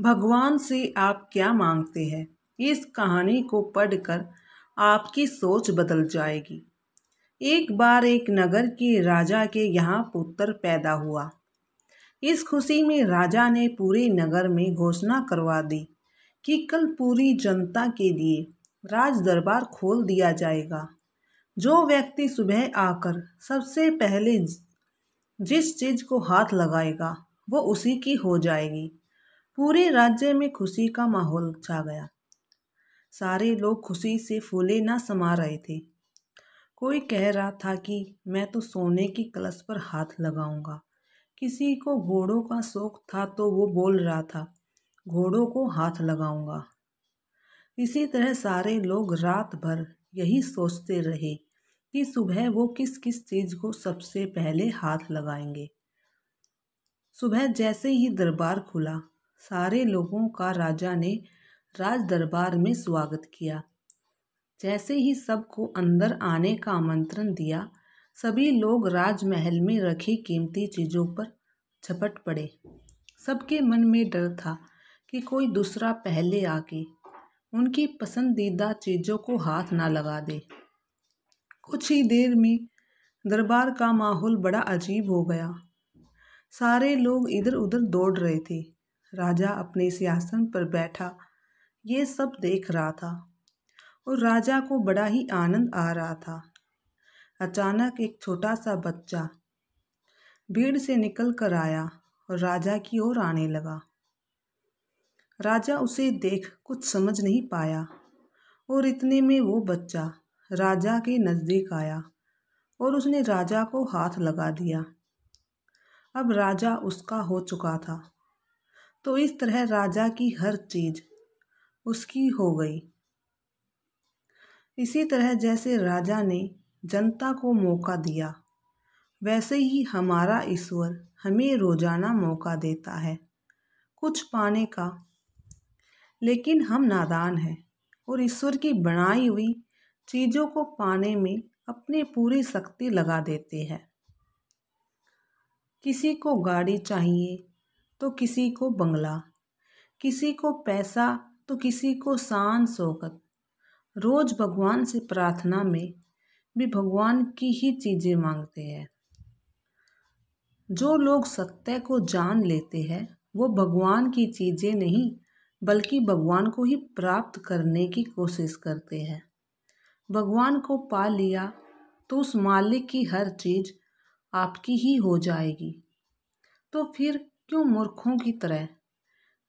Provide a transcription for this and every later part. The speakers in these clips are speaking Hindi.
भगवान से आप क्या मांगते हैं? इस कहानी को पढ़कर आपकी सोच बदल जाएगी। एक बार एक नगर के राजा के यहाँ पुत्र पैदा हुआ। इस खुशी में राजा ने पूरे नगर में घोषणा करवा दी कि कल पूरी जनता के लिए राज दरबार खोल दिया जाएगा। जो व्यक्ति सुबह आकर सबसे पहले जिस चीज़ को हाथ लगाएगा, वो उसी की हो जाएगी। पूरे राज्य में खुशी का माहौल छा गया। सारे लोग खुशी से फूले ना समा रहे थे। कोई कह रहा था कि मैं तो सोने की कलश पर हाथ लगाऊँगा। किसी को घोड़ों का शौक था तो वो बोल रहा था, घोड़ों को हाथ लगाऊँगा। इसी तरह सारे लोग रात भर यही सोचते रहे कि सुबह वो किस किस चीज़ को सबसे पहले हाथ लगाएँगे। सुबह जैसे ही दरबार खुला सारे लोगों का राजा ने राज दरबार में स्वागत किया। जैसे ही सबको अंदर आने का आमंत्रण दिया, सभी लोग राजमहल में रखी कीमती चीज़ों पर झपट पड़े। सबके मन में डर था कि कोई दूसरा पहले आके उनकी पसंदीदा चीज़ों को हाथ ना लगा दे। कुछ ही देर में दरबार का माहौल बड़ा अजीब हो गया। सारे लोग इधर उधर दौड़ रहे थे। राजा अपने सिंहासन पर बैठा, ये सब देख रहा था। और राजा को बड़ा ही आनंद आ रहा था। अचानक एक छोटा सा बच्चा भीड़ से निकल कर आया और राजा की ओर आने लगा। राजा उसे देख कुछ समझ नहीं पाया और इतने में वो बच्चा राजा के नज़दीक आया और उसने राजा को हाथ लगा दिया। अब राजा उसका हो चुका था। तो इस तरह राजा की हर चीज़ उसकी हो गई। इसी तरह जैसे राजा ने जनता को मौका दिया, वैसे ही हमारा ईश्वर हमें रोज़ाना मौका देता है, कुछ पाने का। लेकिन हम नादान हैं और ईश्वर की बनाई हुई चीज़ों को पाने में अपनी पूरी शक्ति लगा देते हैं। किसी को गाड़ी चाहिए तो किसी को बंगला, किसी को पैसा तो किसी को शान शौकत। रोज़ भगवान से प्रार्थना में भी भगवान की ही चीज़ें मांगते हैं। जो लोग सत्य को जान लेते हैं, वो भगवान की चीज़ें नहीं, बल्कि भगवान को ही प्राप्त करने की कोशिश करते हैं। भगवान को पा लिया तो उस मालिक की हर चीज़ आपकी ही हो जाएगी। तो फिर क्यों मूर्खों की तरह?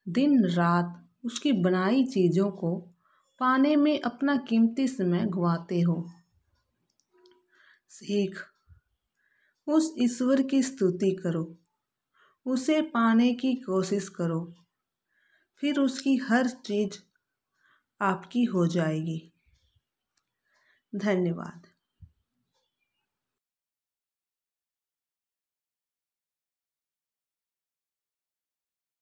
दिन रात उसकी बनाई चीज़ों को पाने में अपना कीमती समय गवाते हो। सीख, उस ईश्वर की स्तुति करो। उसे पाने की कोशिश करो। फिर उसकी हर चीज़ आपकी हो जाएगी। धन्यवाद।